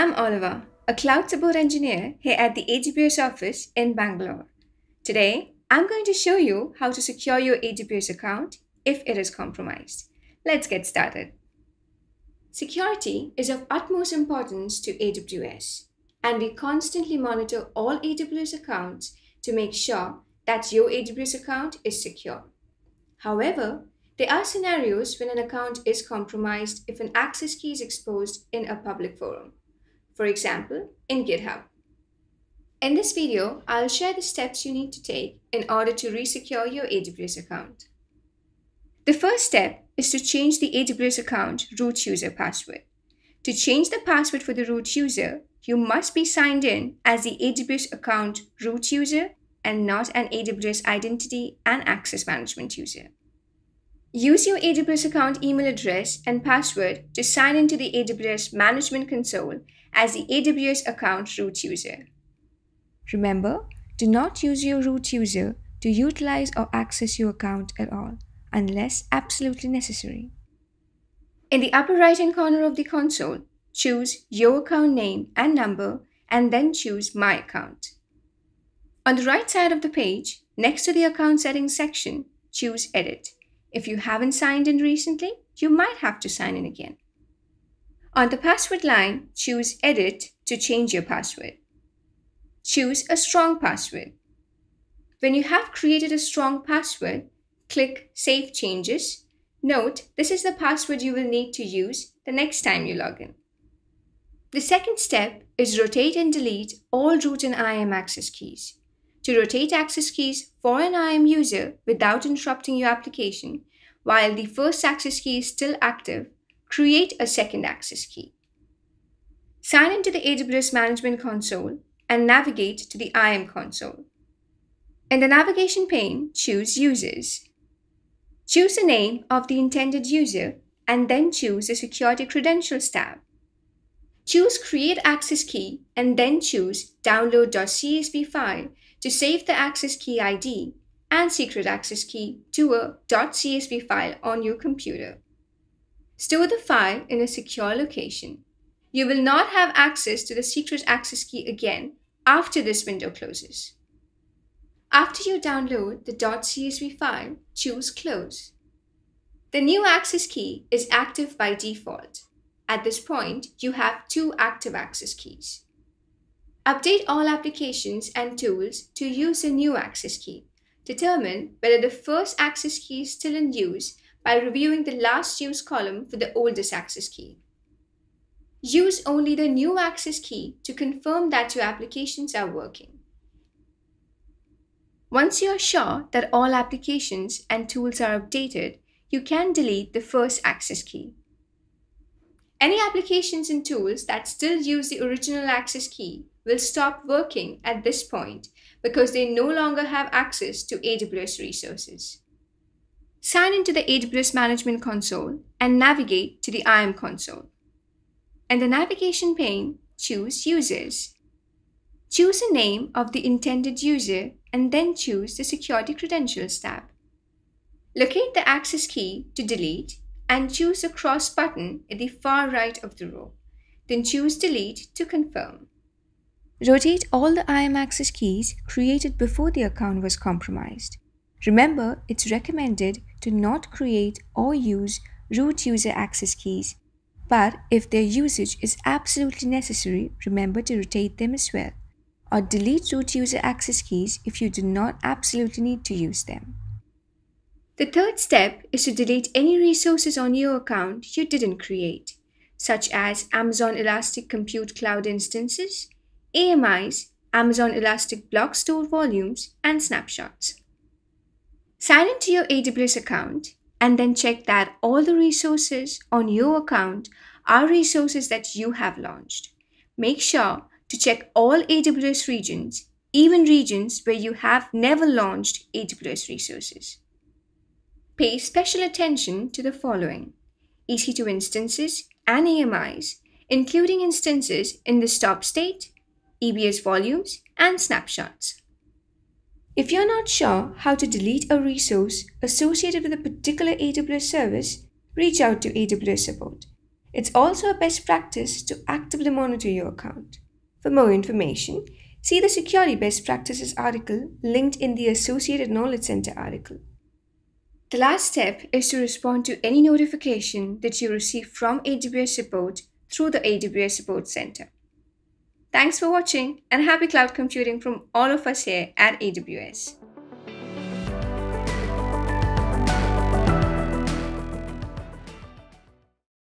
Aliva, a cloud support engineer here at the AWS office in Bangalore. Today, I'm going to show you how to secure your AWS account if it is compromised. Let's get started. Security is of utmost importance to AWS, and we constantly monitor all AWS accounts to make sure that your AWS account is secure. However, there are scenarios when an account is compromised if an access key is exposed in a public forum. For example, in GitHub. In this video, I'll share the steps you need to take in order to resecure your AWS account. The first step is to change the AWS account root user password. To change the password for the root user, you must be signed in as the AWS account root user and not an AWS identity and access management user. Use your AWS account email address and password to sign into the AWS Management Console as the AWS account root user. Remember, do not use your root user to utilize or access your account at all, unless absolutely necessary. In the upper right hand corner of the console, choose your account name and number, and then choose My Account. On the right side of the page, next to the Account Settings section, choose Edit. If you haven't signed in recently, you might have to sign in again. On the password line, choose Edit to change your password. Choose a strong password. When you have created a strong password, click Save Changes. Note, this is the password you will need to use the next time you log in. The second step is rotate and delete all root and IAM access keys. To rotate access keys for an IAM user without interrupting your application, while the first access key is still active, create a second access key. Sign into the AWS Management Console and navigate to the IAM console. In the navigation pane, choose Users. Choose the name of the intended user and then choose the Security Credentials tab. Choose Create Access Key and then choose Download.csv file to save the access key ID and secret access key to a .csv file on your computer. Store the file in a secure location. You will not have access to the secret access key again after this window closes. After you download the .csv file, choose Close. The new access key is active by default. At this point, you have two active access keys. Update all applications and tools to use the new access key. Determine whether the first access key is still in use by reviewing the last use column for the oldest access key. Use only the new access key to confirm that your applications are working. Once you are sure that all applications and tools are updated, you can delete the first access key. Any applications and tools that still use the original access key will stop working at this point because they no longer have access to AWS resources. Sign into the AWS Management Console and navigate to the IAM console. In the navigation pane, choose Users. Choose a name of the intended user and then choose the Security Credentials tab. Locate the access key to delete and choose the cross button at the far right of the row. Then choose Delete to confirm. Rotate all the IAM access keys created before the account was compromised. Remember, it's recommended to not create or use root user access keys, but if their usage is absolutely necessary, remember to rotate them as well. Or delete root user access keys if you do not absolutely need to use them. The third step is to delete any resources on your account you didn't create, such as Amazon Elastic Compute Cloud instances, AMIs, Amazon Elastic Block Store volumes, and snapshots. Sign into your AWS account and then check that all the resources on your account are resources that you have launched. Make sure to check all AWS regions, even regions where you have never launched AWS resources. Pay special attention to the following EC2 instances and AMIs, including instances in the stop state, EBS volumes, and snapshots. If you're not sure how to delete a resource associated with a particular AWS service, reach out to AWS support. It's also a best practice to actively monitor your account. For more information, see the Security Best Practices article linked in the Associated Knowledge Center article. The last step is to respond to any notification that you receive from AWS support through the AWS Support Center. Thanks for watching and happy cloud computing from all of us here at AWS.